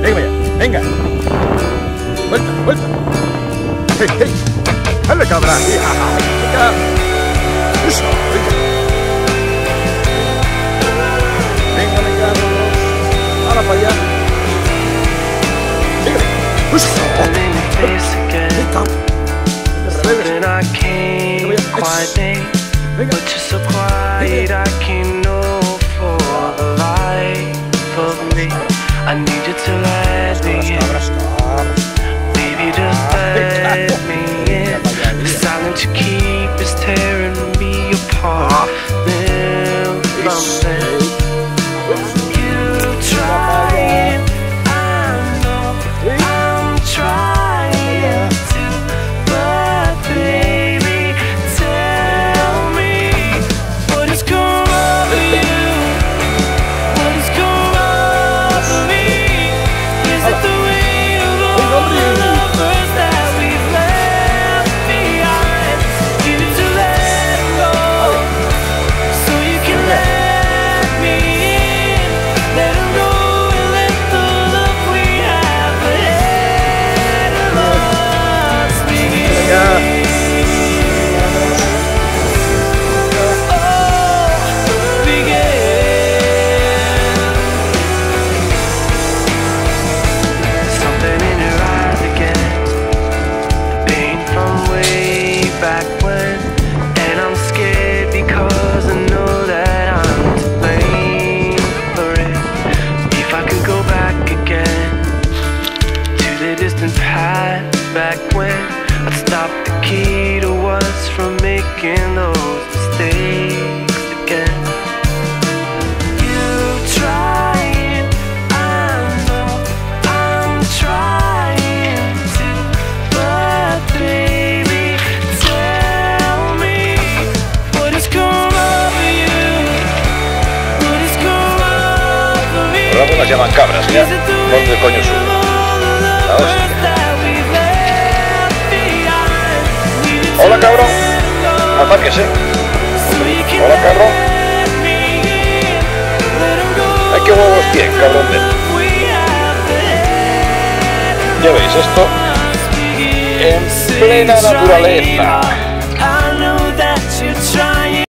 Venga, venga. Vuelta, vuelta. Hey, hey. Dale, cabra. Venga. Eso, venga. Venga, venga. Ahora para allá. Venga. Eso. in your face again. Venga. Something I can't quite name, Venga. Need you to let me in, baby, just let me in. The silence you keep is tearing me apart. Something distant back when I'd stop the key to us from making those mistakes again. You trying, I know I'm trying to, but baby, tell me what has come over you, what has come over me. Por algo las llaman cabras, ya. ¿Dónde coño son? La hostia. Apárquese. Hola, cabrón. Ay, qué huevos tiene, cabrón de... Ya veis, esto en plena naturaleza.